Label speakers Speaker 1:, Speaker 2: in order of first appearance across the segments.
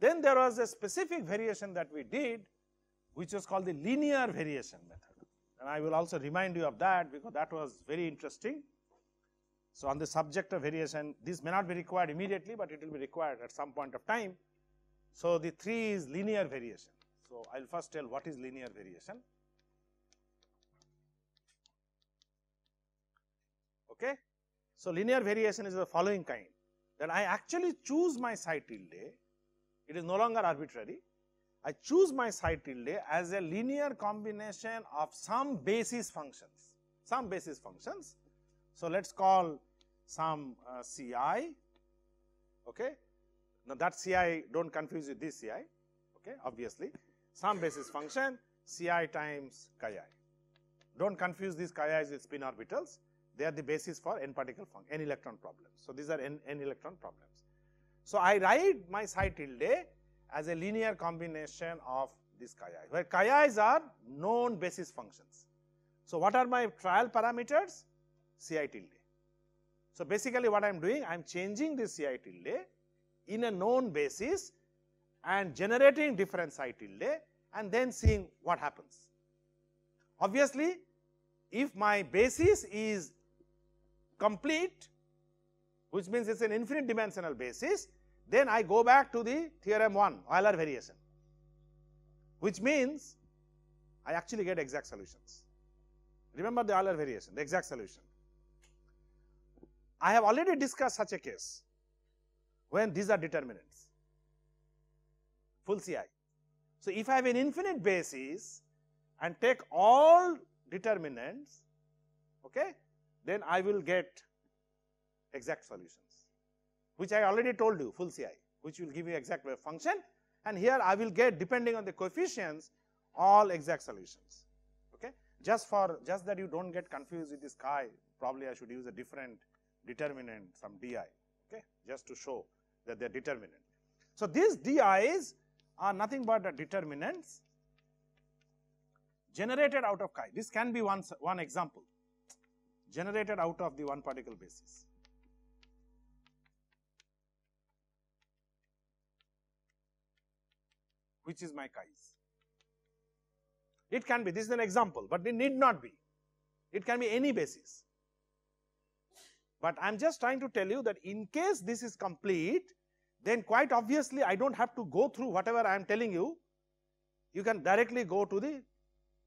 Speaker 1: Then there was a specific variation that we did which was called the linear variation method and I will also remind you of that because that was very interesting. So, on the subject of variation this may not be required immediately, but it will be required at some point of time. So, the 3 is linear variation. So, I will first tell what is linear variation. Okay. So, linear variation is the following kind that I actually choose my psi tilde it is no longer arbitrary. I choose my psi tilde as a linear combination of some basis functions, some basis functions. So, let us call some uh, Ci, okay. Now, that Ci do not confuse with this Ci, okay, obviously, some basis function Ci times chi i. Do not confuse these chi i's with spin orbitals, they are the basis for n particle function, n electron problems. So, these are n, n electron problems. So, I write my psi tilde as a linear combination of these chi i, where chi i's are known basis functions. So, what are my trial parameters? Ci tilde. So, basically what I am doing, I am changing this Ci tilde in a known basis and generating different Psi tilde and then seeing what happens. Obviously, if my basis is complete, which means it is an infinite dimensional basis, then I go back to the theorem 1 Euler variation, which means I actually get exact solutions. Remember the Euler variation, the exact solution. I have already discussed such a case when these are determinants, full CI. So, if I have an infinite basis and take all determinants, okay, then I will get exact solutions which I already told you full CI, which will give you exact wave function and here I will get depending on the coefficients all exact solutions. Okay. Just for just that you do not get confused with this chi, probably I should use a different determinant some di, okay, just to show that they are determinant. So, these di's are nothing but the determinants generated out of chi. This can be one, one example generated out of the one particle basis. which is my chi's. It can be, this is an example, but it need not be. It can be any basis. But I am just trying to tell you that in case this is complete, then quite obviously I do not have to go through whatever I am telling you. You can directly go to the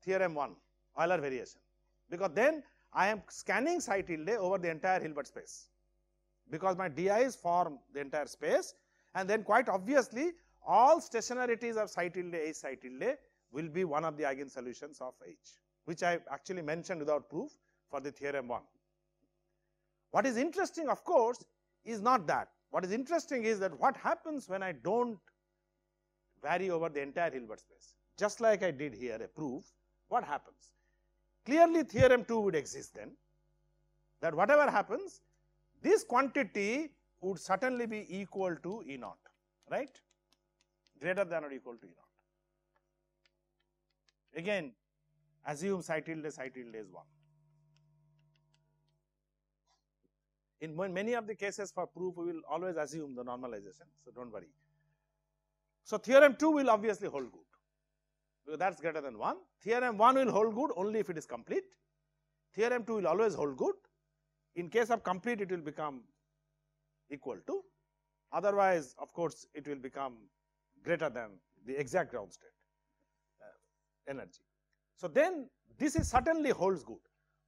Speaker 1: theorem 1, Euler variation, because then I am scanning psi tilde over the entire Hilbert space, because my DIs form the entire space and then quite obviously all stationarities of psi tilde H psi tilde will be one of the eigen solutions of H, which I actually mentioned without proof for the theorem 1. What is interesting of course is not that. What is interesting is that what happens when I do not vary over the entire Hilbert space. Just like I did here a proof, what happens? Clearly theorem 2 would exist then, that whatever happens, this quantity would certainly be equal to E naught, right? greater than or equal to E naught. Again, assume psi tilde psi tilde is 1. In many of the cases for proof, we will always assume the normalization, so do not worry. So, theorem 2 will obviously hold good, because that is greater than 1. Theorem 1 will hold good only if it is complete. Theorem 2 will always hold good. In case of complete, it will become equal to. Otherwise, of course, it will become greater than the exact ground state uh, energy. So, then this is certainly holds good.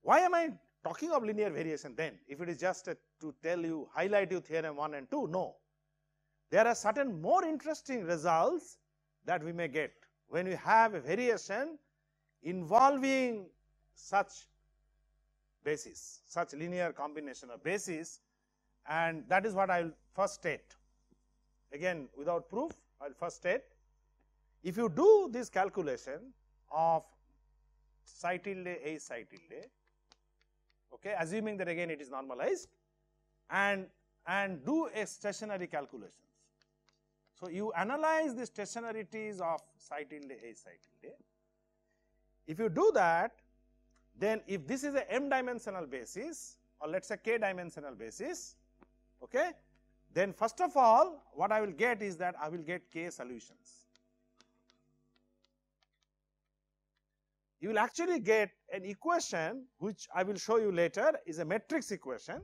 Speaker 1: Why am I talking of linear variation then if it is just a, to tell you highlight you theorem 1 and 2? No. There are certain more interesting results that we may get when we have a variation involving such basis, such linear combination of basis and that is what I will first state. Again without proof I will first state, if you do this calculation of psi tilde A psi tilde, okay, assuming that again it is normalized and, and do a stationary calculations. So, you analyze the stationarities of psi tilde A psi tilde. If you do that, then if this is a m dimensional basis or let us say k dimensional basis, okay, then first of all what I will get is that I will get k solutions. You will actually get an equation which I will show you later is a matrix equation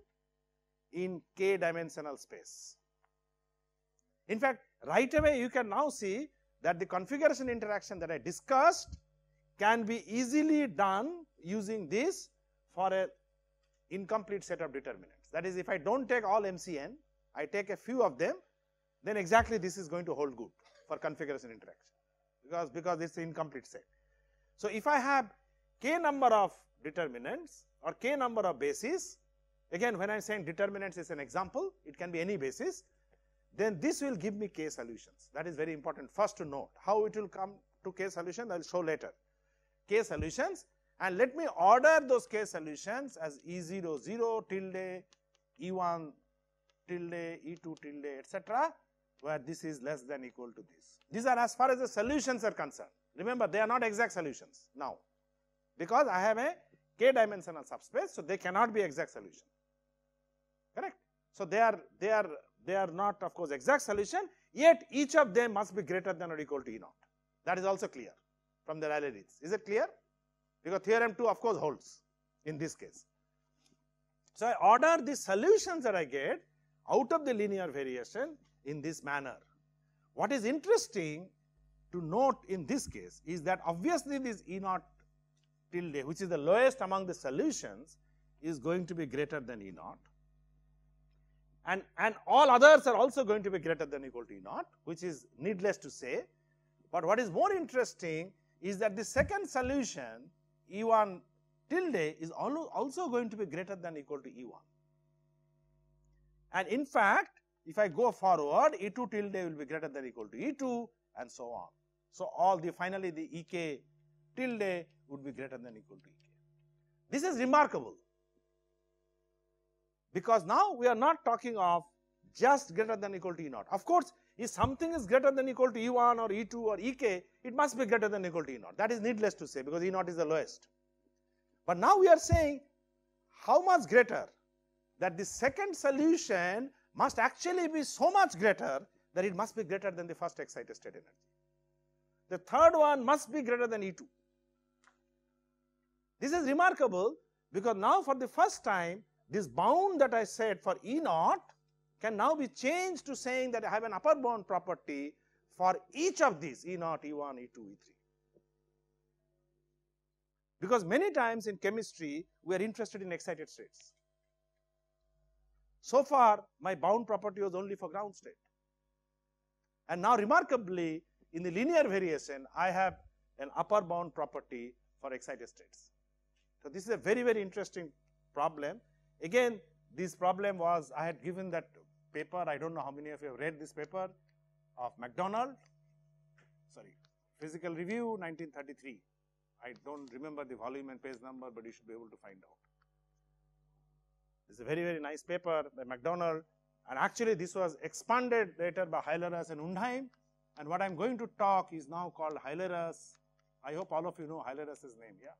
Speaker 1: in k dimensional space. In fact, right away you can now see that the configuration interaction that I discussed can be easily done using this for a incomplete set of determinants. That is, if I do not take all MCN, I take a few of them, then exactly this is going to hold good for configuration interaction because, because it is incomplete set. So, if I have k number of determinants or k number of bases, again when I am saying determinants is an example, it can be any basis, then this will give me k solutions. That is very important first to note. How it will come to k solution I will show later. k solutions and let me order those k solutions as E0 0 tilde E1 tilde E2 tilde etc where this is less than equal to this. These are as far as the solutions are concerned. Remember they are not exact solutions now because I have a k dimensional subspace so they cannot be exact solution correct. So they are they are they are not of course exact solution yet each of them must be greater than or equal to E naught that is also clear from the Rayleigh Is it clear? Because theorem 2 of course holds in this case. So I order the solutions that I get out of the linear variation in this manner. What is interesting to note in this case is that obviously this E naught tilde which is the lowest among the solutions is going to be greater than E naught and, and all others are also going to be greater than equal to E naught which is needless to say. But what is more interesting is that the second solution E1 tilde is also going to be greater than equal to E1. And in fact, if I go forward E2 tilde will be greater than equal to E2 and so on. So, all the finally the Ek tilde would be greater than equal to Ek. This is remarkable because now we are not talking of just greater than equal to E naught. Of course, if something is greater than equal to E1 or E2 or Ek, it must be greater than equal to E naught. That is needless to say because E naught is the lowest. But now we are saying how much greater that the second solution must actually be so much greater that it must be greater than the first excited state energy. The third one must be greater than E2. This is remarkable because now for the first time this bound that I said for E naught can now be changed to saying that I have an upper bound property for each of these E naught, E1, E2, E3. Because many times in chemistry we are interested in excited states. So far my bound property was only for ground state. And now remarkably in the linear variation I have an upper bound property for excited states. So this is a very very interesting problem. Again this problem was I had given that paper, I do not know how many of you have read this paper of MacDonald, sorry, Physical Review 1933. I do not remember the volume and page number, but you should be able to find out. It is a very, very nice paper by MacDonald and actually this was expanded later by Hylleraas and Undheim and what I am going to talk is now called Hylleraas, I hope all of you know Hylleraas's name, yeah,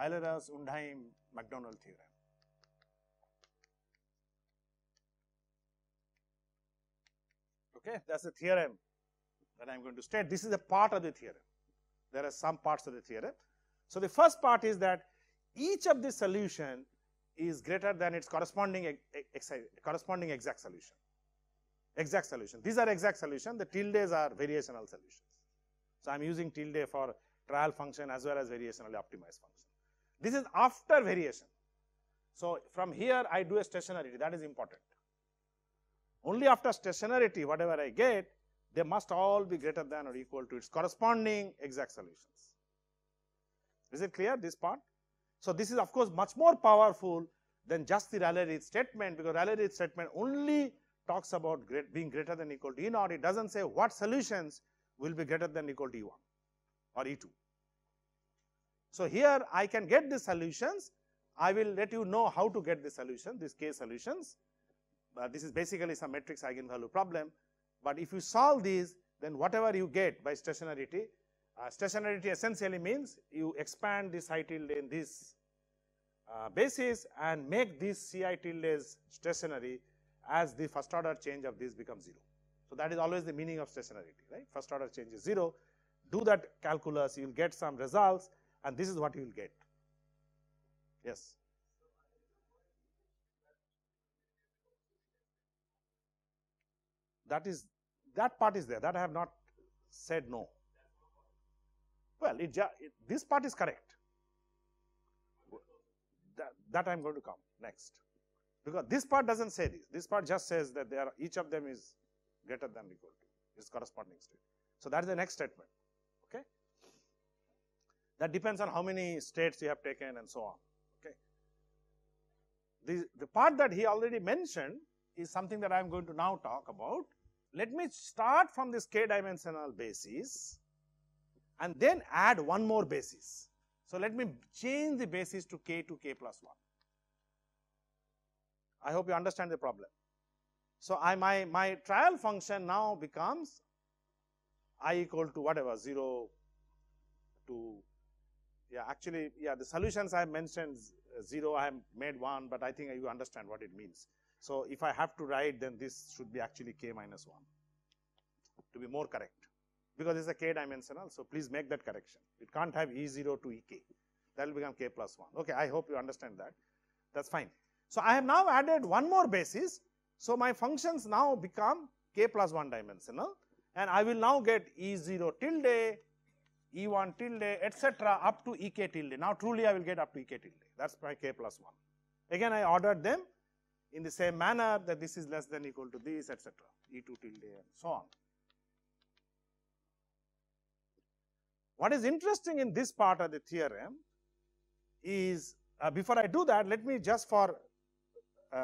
Speaker 1: Hylleraas Undheim MacDonald theorem. Okay, that is the theorem that I am going to state. This is a part of the theorem. There are some parts of the theorem. So, the first part is that each of the solution is greater than its corresponding corresponding exact solution. Exact solution. These are exact solution. The tildes are variational solutions. So, I am using tilde for trial function as well as variationally optimized function. This is after variation. So, from here I do a stationarity that is important. Only after stationarity whatever I get they must all be greater than or equal to its corresponding exact solutions. Is it clear this part? So, this is of course much more powerful than just the Rayleigh statement because Rayleigh statement only talks about great being greater than equal to E naught. It does not say what solutions will be greater than equal to E1 or E2. So, here I can get the solutions. I will let you know how to get the solution, these k solutions uh, this is basically some matrix eigenvalue problem But if you solve these, then whatever you get by stationarity, uh, stationarity essentially means you expand this i tilde in this uh, basis and make this ci tildes stationary as the first order change of this becomes 0. So, that is always the meaning of stationarity, right. First order change is 0. Do that calculus, you will get some results and this is what you will get. Yes. That is, that part is there, that I have not said no. Well, it, it, this part is correct. That, that I am going to come next. Because this part does not say this. This part just says that they are each of them is greater than equal to its corresponding state. So, that is the next statement. Okay. That depends on how many states you have taken and so on. Okay. The, the part that he already mentioned is something that I am going to now talk about. Let me start from this k dimensional basis and then add one more basis. So, let me change the basis to k to k plus 1. I hope you understand the problem. So, I my, my trial function now becomes i equal to whatever 0 to yeah actually yeah the solutions I have mentioned 0 I have made 1, but I think you understand what it means. So, if I have to write then this should be actually k minus 1 to be more correct because it is a k dimensional. So, please make that correction. It can't have E0 to Ek, that will become k plus 1. Okay, I hope you understand that. That is fine. So, I have now added one more basis. So, my functions now become k plus 1 dimensional and I will now get E0 tilde, E1 tilde etc. up to Ek tilde. Now, truly I will get up to Ek tilde that is my k plus 1. Again I ordered them in the same manner that this is less than equal to this etc. E2 tilde and so on. What is interesting in this part of the theorem is uh, before I do that let me just for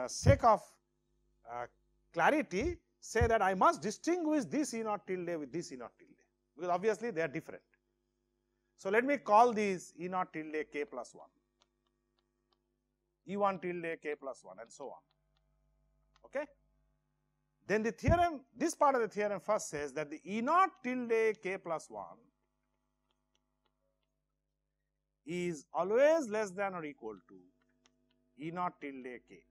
Speaker 1: sake of uh, clarity say that I must distinguish this E naught tilde with this E naught tilde because obviously they are different. So, let me call these E naught tilde k plus 1, E1 tilde k plus 1 and so on. Okay. Then the theorem, this part of the theorem first says that the E naught tilde k plus 1 is always less than or equal to E naught tilde k.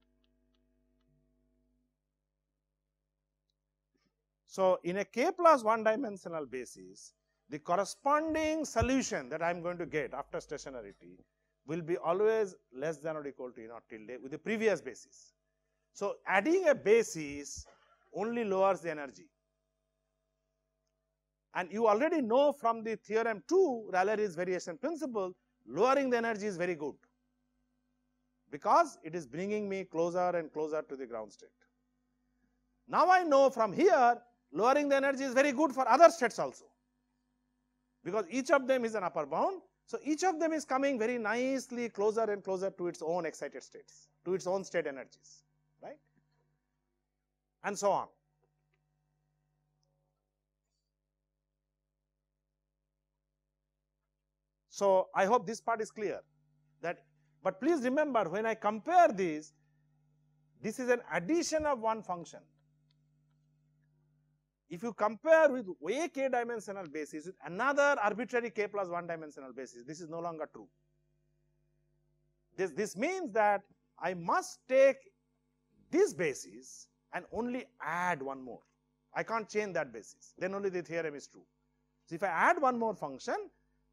Speaker 1: So, in a k plus 1 dimensional basis, the corresponding solution that I am going to get after stationarity will be always less than or equal to E naught tilde with the previous basis. So, adding a basis only lowers the energy and you already know from the theorem 2 Rayleigh's variation principle lowering the energy is very good because it is bringing me closer and closer to the ground state. Now I know from here lowering the energy is very good for other states also because each of them is an upper bound. So, each of them is coming very nicely closer and closer to its own excited states, to its own state energies, right, and so on. So, I hope this part is clear that, but please remember when I compare this, this is an addition of one function. If you compare with a k dimensional basis with another arbitrary k plus 1 dimensional basis, this is no longer true. This, this means that I must take this basis and only add one more. I can't change that basis, then only the theorem is true. So, if I add one more function,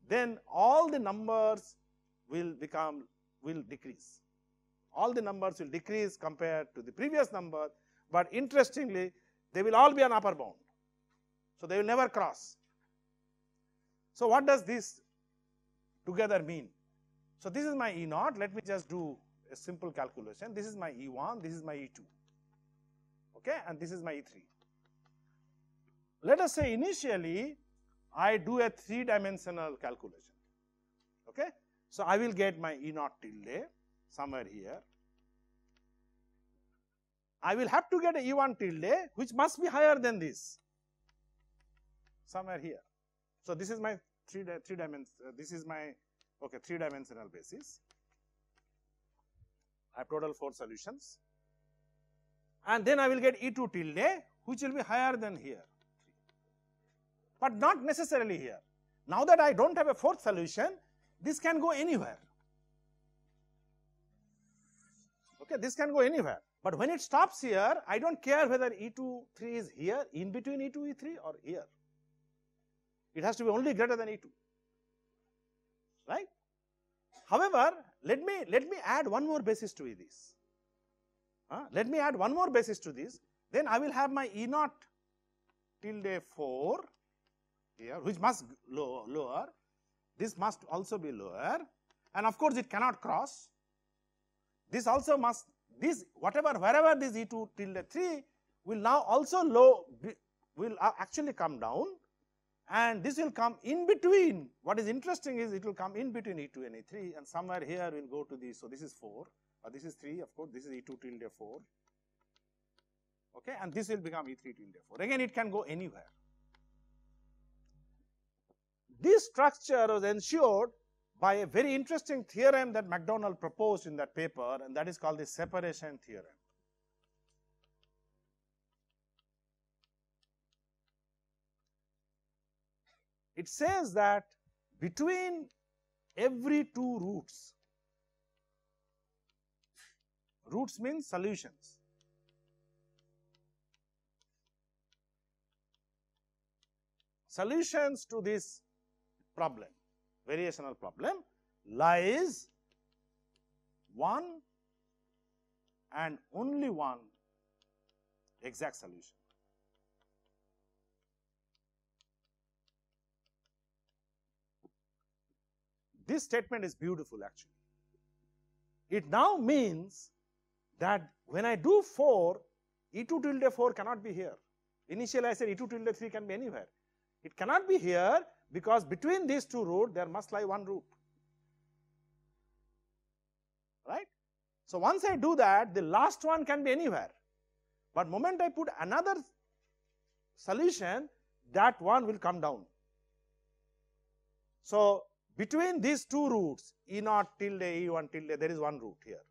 Speaker 1: then all the numbers will become will decrease. All the numbers will decrease compared to the previous number, but interestingly they will all be an upper bound. So, they will never cross. So, what does this together mean? So, this is my E naught, let me just do a simple calculation. This is my E1, this is my E2, okay, and this is my E3. Let us say initially I do a three dimensional calculation. Okay? So, I will get my E naught tilde somewhere here. I will have to get a E1 tilde which must be higher than this somewhere here. So, this is my three, three dimension, uh, this is my okay, three dimensional basis. I have total four solutions and then I will get E2 tilde which will be higher than here, but not necessarily here. Now that I do not have a fourth solution, this can go anywhere. Okay, this can go anywhere. But when it stops here, I do not care whether E2 3 is here, in between E2 E3 or here. It has to be only greater than E2, right? However, let me let me add one more basis to this. Uh, let me add one more basis to this. Then I will have my E naught tilde 4 here, which must low, lower. This must also be lower, and of course it cannot cross. This also must this whatever wherever this E2 tilde 3 will now also low will actually come down and this will come in between. What is interesting is it will come in between E2 and E3 and somewhere here we will go to this. So, this is 4 or this is 3 of course, this is E2 tilde 4 okay and this will become E3 tilde 4. Again it can go anywhere. This structure was ensured by a very interesting theorem that MacDonald proposed in that paper and that is called the separation theorem. It says that between every two roots, roots means solutions, solutions to this problem variational problem lies one and only one exact solution. This statement is beautiful actually. It now means that when I do 4, E2 tilde 4 cannot be here. Initially I said E2 tilde 3 can be anywhere. It cannot be here because between these two roots there must lie one root right. So, once I do that the last one can be anywhere, but moment I put another solution that one will come down. So, between these two roots E naught tilde E1 tilde there is one root here.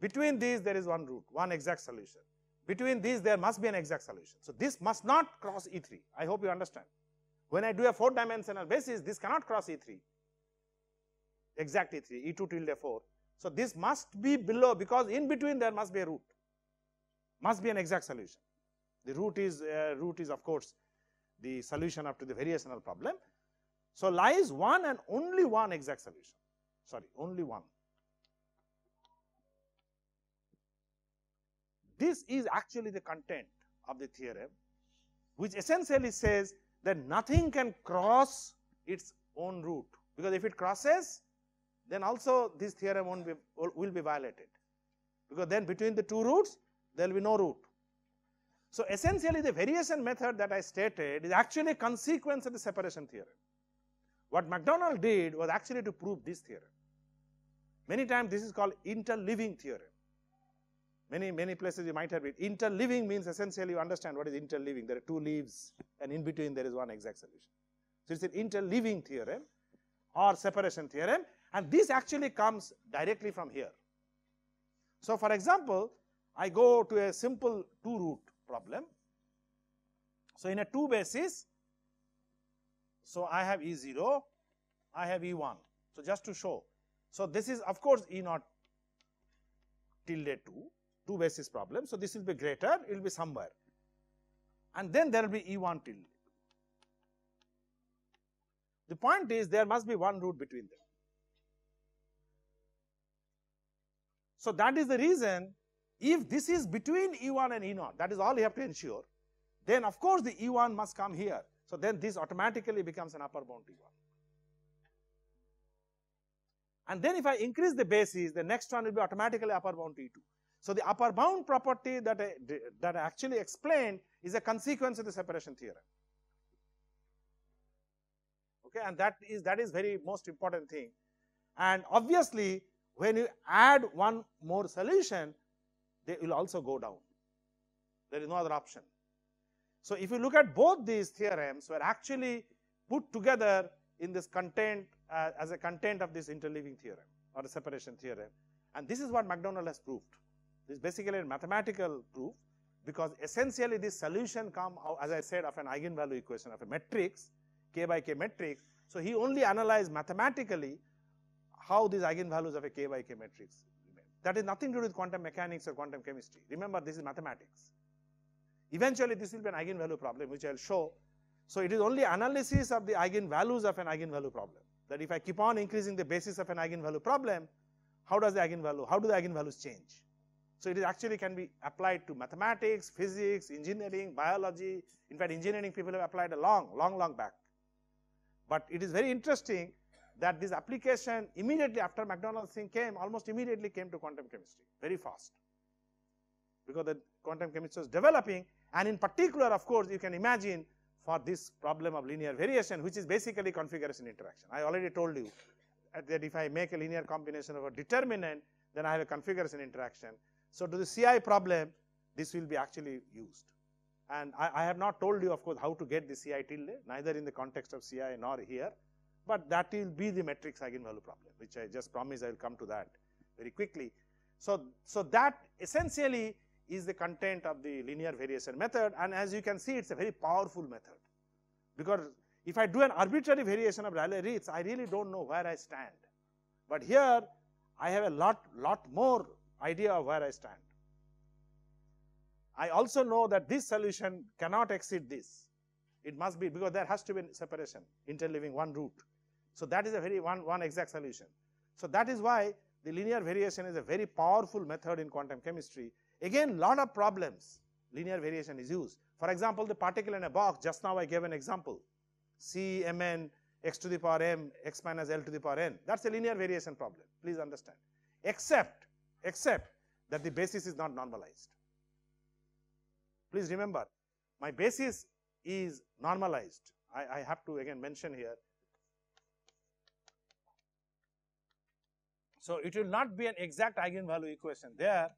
Speaker 1: Between these there is one root, one exact solution. Between these there must be an exact solution. So, this must not cross E3. I hope you understand. When I do a 4 dimensional basis, this cannot cross E3, exact E3, E2 tilde 4. So, this must be below because in between there must be a root, must be an exact solution. The root is, uh, root is of course the solution up to the variational problem. So, lies one and only one exact solution, sorry, only one. This is actually the content of the theorem, which essentially says that nothing can cross its own root because if it crosses then also this theorem won't be will be violated because then between the two roots there will be no root. So, essentially the variation method that I stated is actually a consequence of the separation theorem. What MacDonald did was actually to prove this theorem. Many times this is called interleaving theorem. Many, many places you might have it. Interleaving means essentially you understand what is interleaving. There are two leaves and in between there is one exact solution. So, it is an interleaving theorem or separation theorem and this actually comes directly from here. So, for example, I go to a simple two root problem. So, in a two basis, so I have E0, I have E1. So, just to show. So, this is of course E naught tilde 2 two basis problem. So, this will be greater, it will be somewhere and then there will be E1 tilde. The point is there must be one root between them. So, that is the reason if this is between E1 and E0 that is all you have to ensure then of course, the E1 must come here. So, then this automatically becomes an upper bound E1. And then if I increase the basis the next one will be automatically upper bound E2. So, the upper bound property that I, that I actually explained is a consequence of the separation theorem. Okay, and that is that is very most important thing. And obviously, when you add one more solution, they will also go down. There is no other option. So, if you look at both these theorems were actually put together in this content uh, as a content of this interleaving theorem or a separation theorem and this is what MacDonald has proved. This is basically a mathematical proof because essentially this solution come as I said of an eigenvalue equation of a matrix k by k matrix. So, he only analyzed mathematically how these eigenvalues of a k by k matrix remain. That is nothing to do with quantum mechanics or quantum chemistry. Remember this is mathematics. Eventually this will be an eigenvalue problem which I will show. So, it is only analysis of the eigenvalues of an eigenvalue problem that if I keep on increasing the basis of an eigenvalue problem, how does the eigenvalue, how do the eigenvalues change? So, it is actually can be applied to mathematics, physics, engineering, biology. In fact, engineering people have applied a long, long, long back. But it is very interesting that this application immediately after MacDonald's thing came, almost immediately came to quantum chemistry, very fast. Because the quantum chemistry was developing and in particular, of course, you can imagine for this problem of linear variation, which is basically configuration interaction. I already told you that if I make a linear combination of a determinant, then I have a configuration interaction. So, to the CI problem, this will be actually used. And I, I, have not told you, of course, how to get the CI tilde, neither in the context of CI nor here, but that will be the matrix eigenvalue problem, which I just promised I will come to that very quickly. So, so that essentially is the content of the linear variation method, and as you can see, it's a very powerful method, because if I do an arbitrary variation of Rayleigh-Ritz, I really don't know where I stand. But here, I have a lot, lot more idea of where I stand. I also know that this solution cannot exceed this. It must be because there has to be separation interleaving one root. So that is a very one, one exact solution. So that is why the linear variation is a very powerful method in quantum chemistry. Again, lot of problems linear variation is used. For example, the particle in a box, just now I gave an example. C m n x to the power m x minus l to the power n. That's a linear variation problem. Please understand. Except except that the basis is not normalized. Please remember, my basis is normalized. I, I have to again mention here. So, it will not be an exact eigenvalue equation there,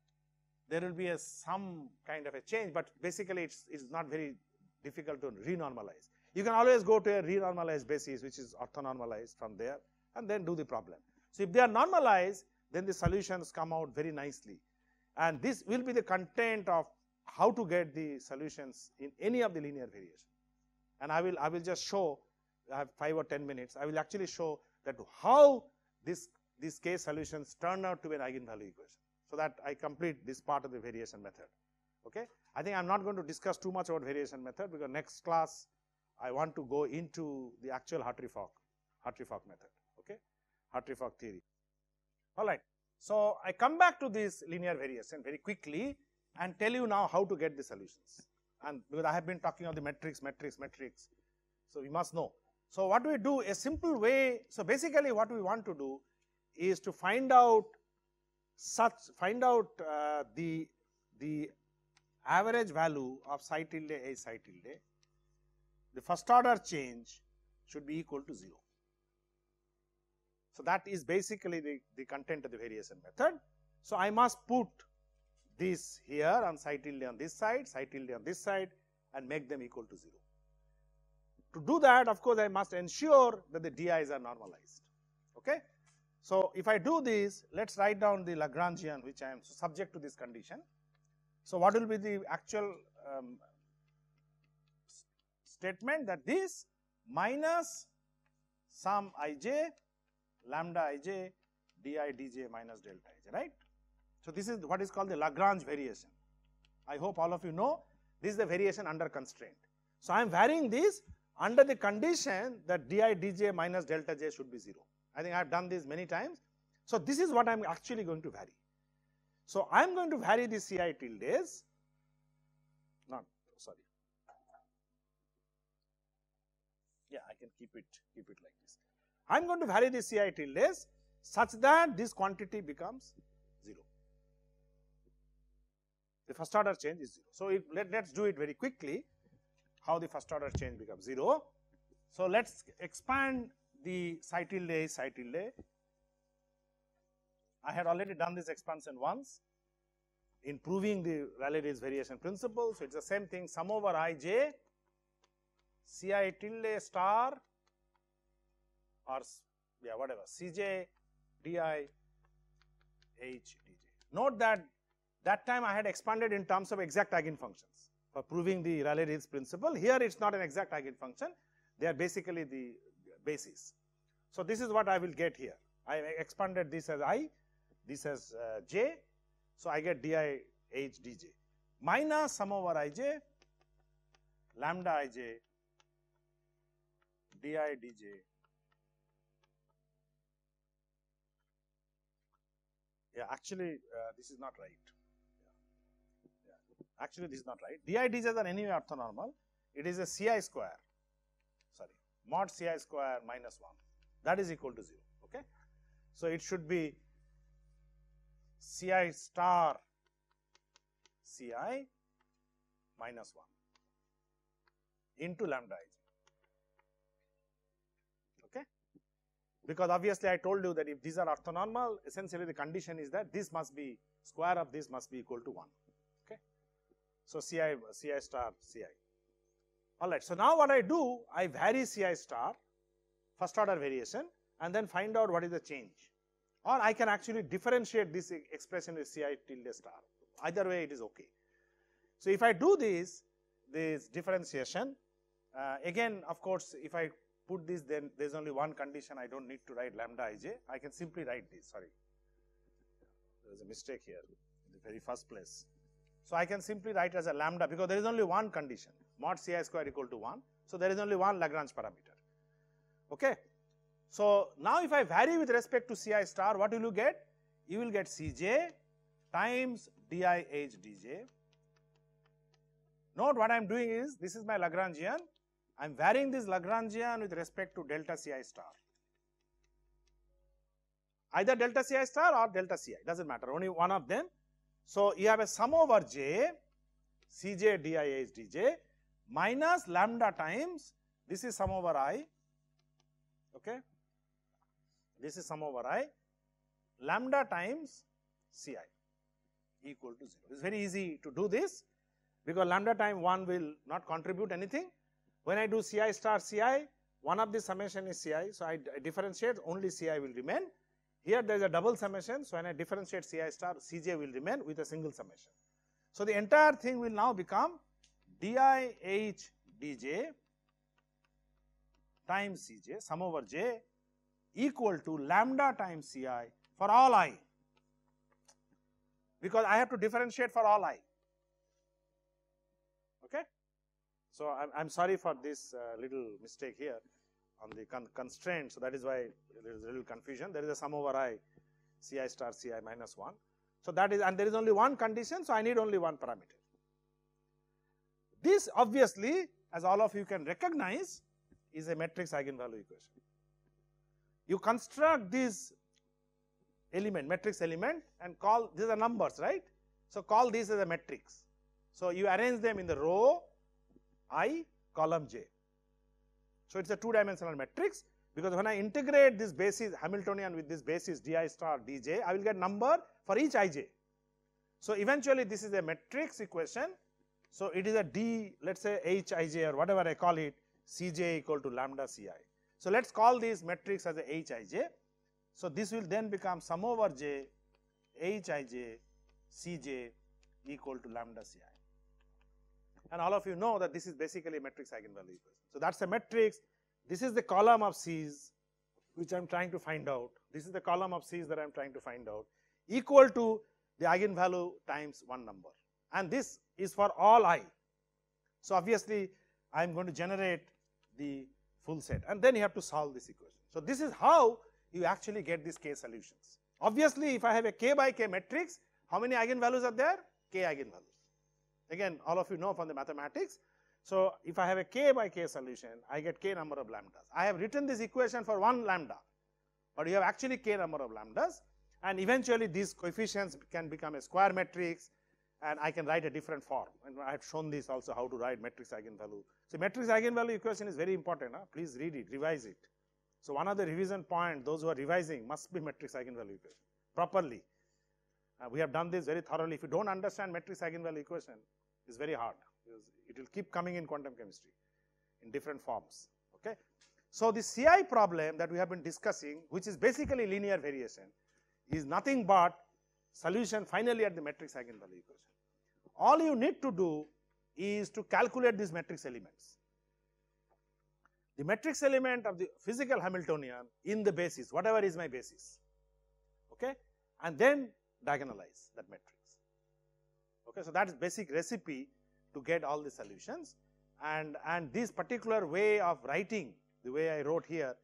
Speaker 1: there will be a some kind of a change, but basically it's, it's not very difficult to renormalize. You can always go to a renormalized basis which is orthonormalized from there and then do the problem. So, if they are normalized then the solutions come out very nicely. And this will be the content of how to get the solutions in any of the linear variation. And I will, I will just show, I have 5 or 10 minutes, I will actually show that how this, these case solutions turn out to be an eigenvalue equation. So that I complete this part of the variation method. Okay. I think I am not going to discuss too much about variation method because next class I want to go into the actual Hartree-Fock, Hartree-Fock method, okay, Hartree-Fock theory. All right. So, I come back to this linear variation very quickly and tell you now how to get the solutions and because I have been talking of the matrix, matrix, matrix. So, we must know. So, what we do? A simple way, so basically what we want to do is to find out such, find out uh, the, the average value of psi tilde a psi tilde, the first order change should be equal to 0. So, that is basically the, the content of the variation method. So, I must put this here on psi tilde on this side, psi tilde on this side and make them equal to 0. To do that of course, I must ensure that the DIs are normalized. Okay? So, if I do this, let us write down the Lagrangian which I am subject to this condition. So, what will be the actual um, statement that this minus some ij lambda ij di dj minus delta ij, right. So, this is what is called the Lagrange variation. I hope all of you know this is the variation under constraint. So, I am varying this under the condition that di dj minus delta j should be 0. I think I have done this many times. So, this is what I am actually going to vary. So, I am going to vary the ci tildes, not sorry. Yeah, I can keep it keep it like this. I am going to vary the Ci tildes such that this quantity becomes 0. The first order change is 0. So, let us do it very quickly how the first order change becomes 0. So, let us expand the psi tilde psi tilde. I had already done this expansion once in proving the Rayleigh-Ritz variation principle. So, it is the same thing sum over i j Ci tilde star or yeah whatever Cj di dj. Note that That time I had expanded in terms of exact eigenfunctions for proving the Rayleigh-Ritz principle. Here it is not an exact eigenfunction, they are basically the basis. So, this is what I will get here. I expanded this as i, this as uh, j. So, I get di h dj minus sum over ij lambda ij di dj yeah actually uh, this is not right yeah. yeah. actually this is not right di dj's are anyway orthonormal it is a ci square mod ci square minus 1 that is equal to 0 okay? So it should be ci star ci minus 1 into lambda ij because obviously I told you that if these are orthonormal essentially the condition is that this must be square of this must be equal to 1 okay. So, Ci, Ci star Ci alright. So, now what I do I vary Ci star first order variation and then find out what is the change. Or I can actually differentiate this expression with Ci tilde star. Either way it is okay. So, if I do this this differentiation uh, again of course if I put this then there is only one condition I do not need to write lambda ij I can simply write this. Sorry. There is a mistake here. In the very first place. So, I can simply write as a lambda because there is only one condition mod ci square equal to 1. So, there is only one Lagrange parameter. Okay. So, now if I vary with respect to ci star what will you get? You will get cj times di h dj. Note what I am doing is this is my Lagrangian I am varying this Lagrangian with respect to delta Ci star. Either delta Ci star or delta Ci, does not matter, only one of them. So, you have a sum over j, Cj diH dj minus lambda times, this is sum over i, okay. This is sum over i, lambda times Ci equal to 0. It is very easy to do this because lambda time 1 will not contribute anything when I do Ci star Ci, one of the summation is Ci, so I differentiate only Ci will remain. Here there is a double summation, so when I differentiate Ci star, Cj will remain with a single summation. So the entire thing will now become di h dj times Cj sum over j equal to lambda times Ci for all i because I have to differentiate for all i. Okay? So, I am sorry for this uh, little mistake here on the con constraint. So, that is why there is a little confusion. There is a sum over i Ci star Ci minus 1. So, that is and there is only one condition. So, I need only one parameter. This obviously as all of you can recognize is a matrix eigenvalue equation. You construct this element matrix element and call these are numbers right. So, call this as a matrix. So, you arrange them in the row i column j. So, it is a two dimensional matrix because when I integrate this basis Hamiltonian with this basis di star dj, I will get number for each ij. So, eventually this is a matrix equation. So, it is a d let us say hij or whatever I call it cj equal to lambda ci. So, let us call this matrix as a hij. So, this will then become sum over j hij cj equal to lambda ci and all of you know that this is basically a matrix eigenvalue equation. So, that is a matrix, this is the column of C's which I am trying to find out, this is the column of C's that I am trying to find out equal to the eigenvalue times one number and this is for all i. So, obviously, I am going to generate the full set and then you have to solve this equation. So, this is how you actually get these k solutions. Obviously, if I have a k by k matrix, how many eigenvalues are there? k eigenvalues. Again, all of you know from the mathematics. So, if I have a k by k solution, I get k number of lambdas. I have written this equation for one lambda, but you have actually k number of lambdas and eventually these coefficients can become a square matrix and I can write a different form and I have shown this also how to write matrix eigenvalue. So, matrix eigenvalue equation is very important, huh? please read it, revise it. So, one of the revision point those who are revising must be matrix eigenvalue equation properly. Uh, we have done this very thoroughly. If you do not understand matrix eigenvalue equation, it is very hard it will keep coming in quantum chemistry in different forms. Okay. So, the CI problem that we have been discussing which is basically linear variation is nothing but solution finally at the matrix eigenvalue equation. All you need to do is to calculate these matrix elements. The matrix element of the physical Hamiltonian in the basis, whatever is my basis, okay, and then diagonalize that matrix. Okay, so that is basic recipe to get all the solutions, and and this particular way of writing, the way I wrote here,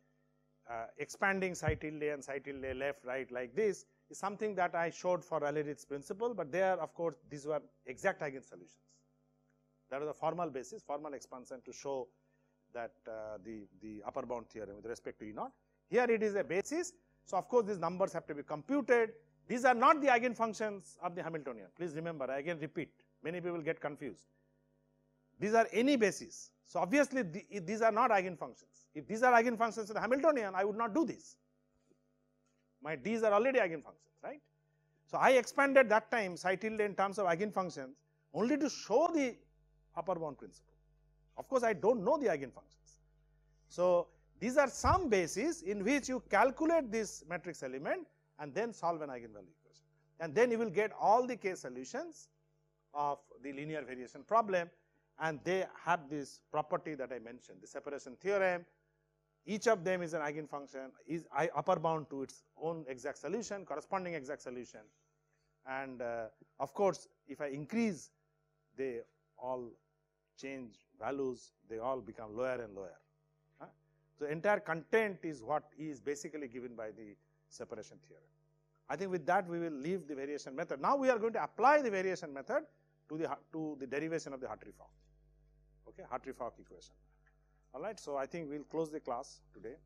Speaker 1: uh, expanding psi tilde and psi tilde left, right like this is something that I showed for Rayleigh-Ritz principle, but there of course these were exact eigensolutions. That was a formal basis, formal expansion to show that uh, the, the upper bound theorem with respect to E naught. Here it is a basis, so of course these numbers have to be computed. These are not the eigenfunctions of the Hamiltonian. Please remember, I again repeat, many people get confused. These are any basis. So obviously the, these are not eigenfunctions. If these are eigenfunctions of the Hamiltonian, I would not do this. My d's are already eigenfunctions, right? So I expanded that time psi tilde in terms of eigenfunctions only to show the upper bound principle. Of course, I do not know the eigenfunctions. So these are some bases in which you calculate this matrix element and then solve an eigenvalue equation. And then you will get all the k solutions of the linear variation problem and they have this property that I mentioned, the separation theorem. Each of them is an eigenfunction, is upper bound to its own exact solution, corresponding exact solution. And uh, of course, if I increase, they all change values, they all become lower and lower. Huh? So, entire content is what is basically given by the separation theorem. I think with that we will leave the variation method. Now, we are going to apply the variation method to the to the derivation of the Hartree-Fock, okay, Hartree-Fock equation. All right. So, I think we will close the class today.